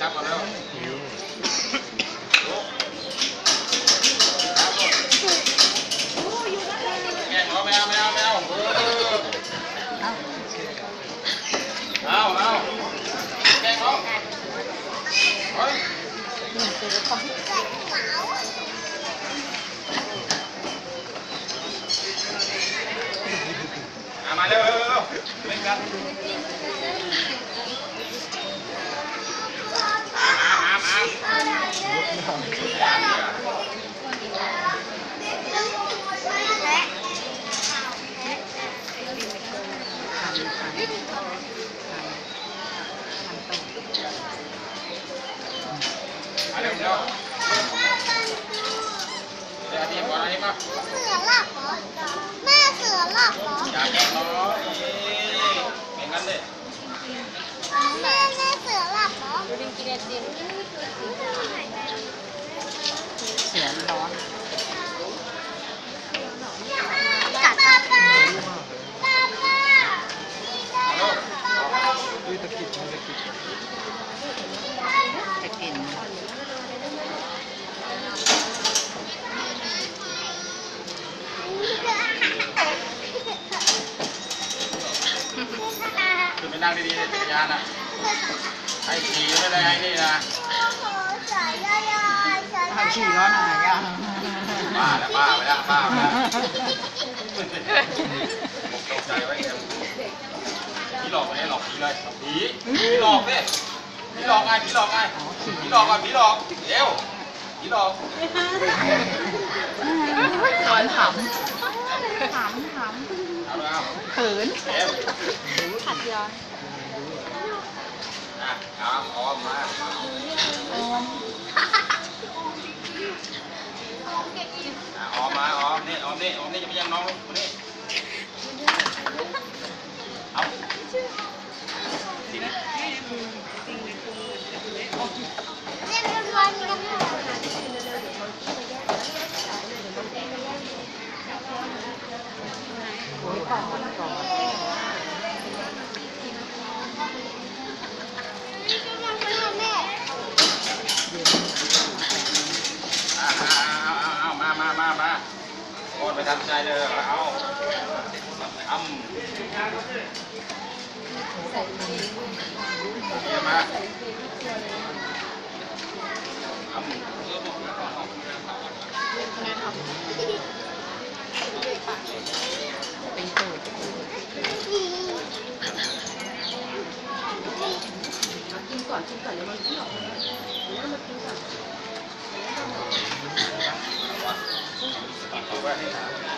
กลับก่อนแล้วลุกครับแกงเอาไม่เอาไม่เอาไม่เอาเออเอาเอาแกงเอาเฮ้ยเอามาเร็วเร็วเร็วเล่นกัน ก่อนอันนี้มาเสือหลับเหรอแม่เสือหลับเหรอ อย่าแกล้งน้องเป็นงั้นเลย แม่แม่เสือหลับเหรอ เสียงร้อน กัดป้าป้าป้าป้า เอาลูก จะกิน คือไป นั่งดีๆในจักรยานอะให้ขี่ไม่ได้ให้นี่นะสายยายายสายเอาขี่ร้อนหายอะป้าแล้วป้าไปแล้วป้าไปแล้วตกใจไว้เดี๋ยวผีหลอกไม่ได้หลอกผีเลยผีผีหลอกดิผีหลอกไงผีหลอกไงผีหลอกก่อนผีหลอกเร็วผีหลอกตอนถามถามถาม เอาเลยเอาเขินเร็วขัดย้อนอะเอาออมมาออมอะออมมาออมนี่ออมนี่ออมนี่จะไม่ยังน้องคนนี้เอาเล่นเป็นวันกัน โอ้ยก่อนก่อน แม่ เอาเอาเอาเอามามามามา โอนไปทำใจเลยเอาทำเดี๋ยวมาทำตีตูดกินก่อนกินก่อนเลยมันเที่ยวเอา ไว้